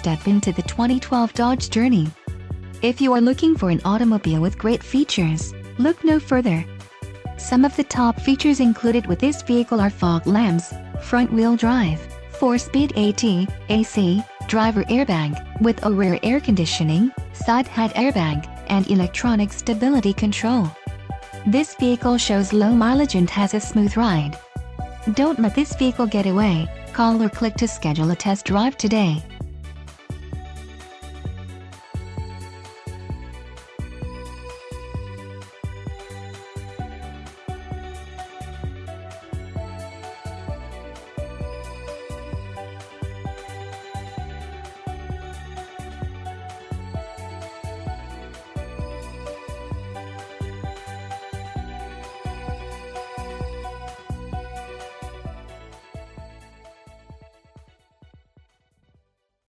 step into the 2012 Dodge Journey. If you are looking for an automobile with great features, look no further. Some of the top features included with this vehicle are fog lamps, front-wheel drive, 4-speed AT, AC, driver airbag, with a rear air conditioning, side head airbag, and electronic stability control. This vehicle shows low mileage and has a smooth ride. Don't let this vehicle get away, call or click to schedule a test drive today.